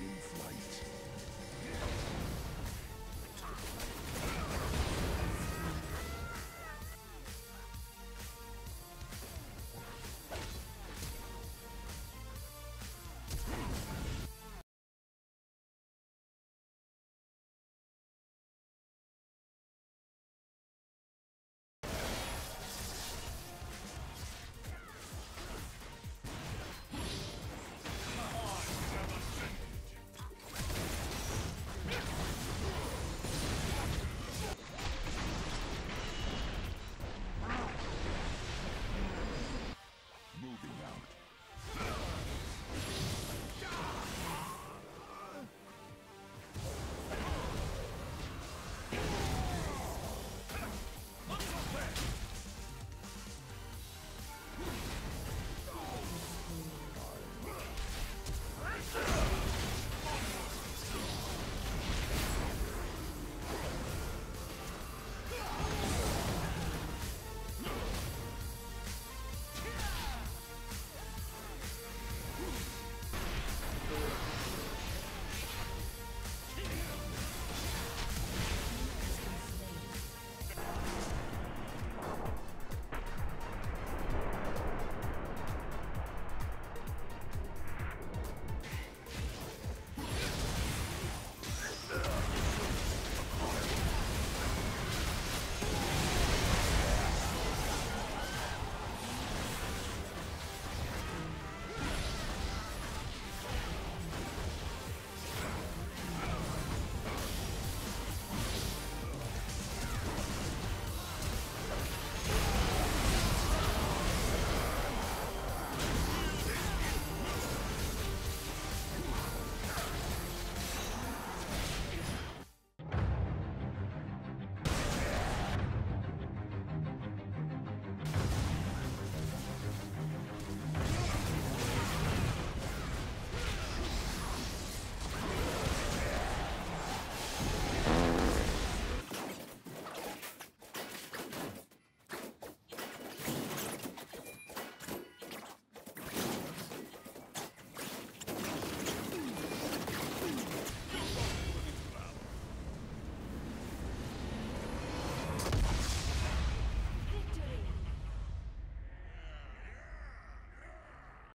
Influence